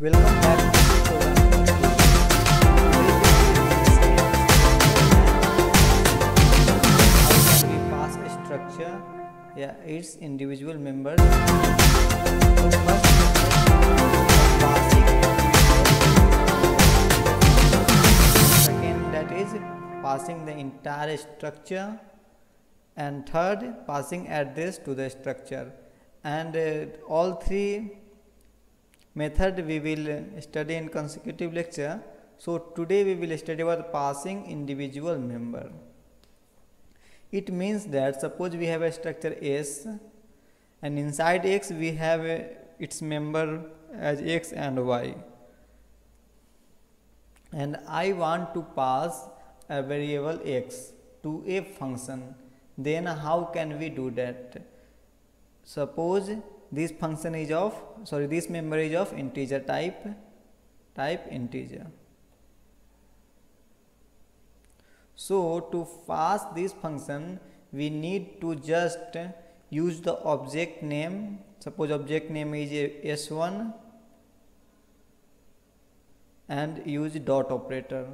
Welcome back to the structure yeah its individual members second that is passing the entire structure and third passing address to the structure. And uh, all three method we will study in consecutive lecture. So today we will study about passing individual member. It means that suppose we have a structure s and inside x we have a, its member as x and y. And I want to pass a variable x to a function. Then how can we do that? Suppose this function is of sorry this member is of integer type type integer. So to pass this function we need to just use the object name. Suppose object name is s1 and use dot operator.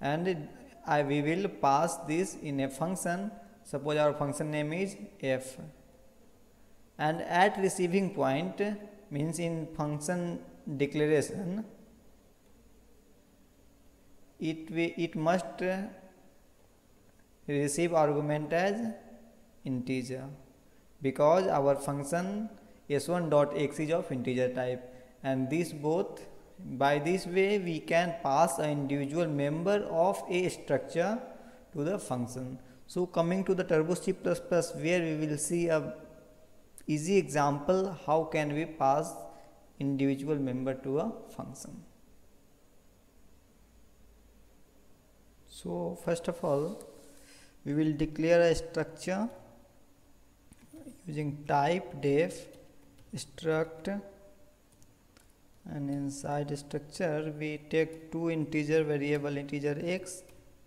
And I, we will pass this in a function. Suppose our function name is f and at receiving point means in function declaration it it must receive argument as integer. Because our function s1 dot x is of integer type and this both by this way we can pass an individual member of a structure to the function. So coming to the turbo c++ where we will see a easy example how can we pass individual member to a function? So first of all we will declare a structure using type def struct and inside structure we take two integer variable integer x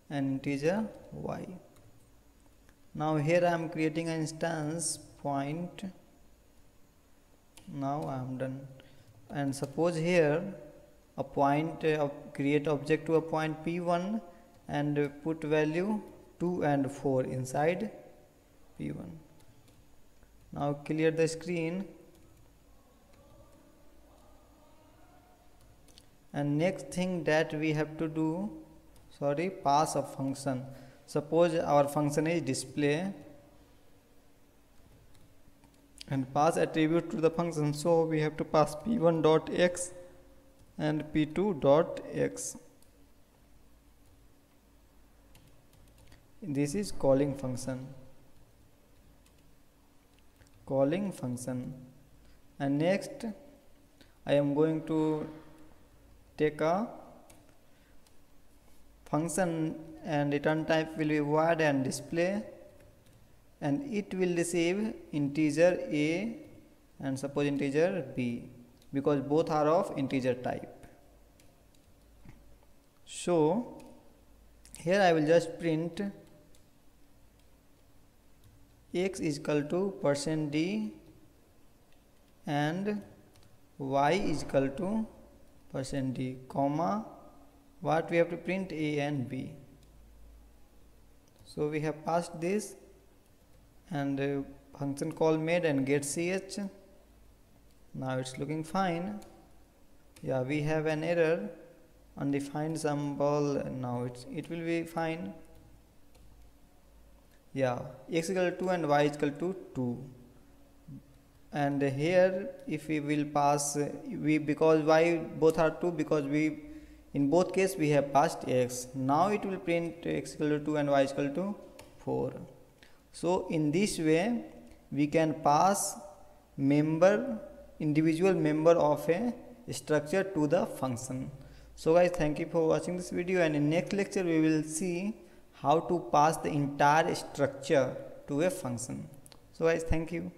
and integer y. Now here I am creating an instance point now I am done. And suppose here a point uh, create object to a point p1 and put value 2 and 4 inside p1 now clear the screen. And next thing that we have to do sorry pass a function. Suppose our function is display and pass attribute to the function. So we have to pass p1 dot x and p2 dot x. This is calling function. Calling function. And next I am going to take a function and return type will be void and display and it will receive integer a and suppose integer b because both are of integer type. So here I will just print x is equal to percent d and y is equal to percent d comma what we have to print a and b. So we have passed this and uh, function call made and get ch now it's looking fine. Yeah we have an error. Undefined symbol now it's it will be fine. Yeah x equal to 2 and y equal to 2 and here if we will pass we because y both are 2 because we in both case we have passed x. Now it will print x equal to 2 and y equal to 4 so in this way we can pass member individual member of a structure to the function. So guys thank you for watching this video and in next lecture we will see how to pass the entire structure to a function. So guys thank you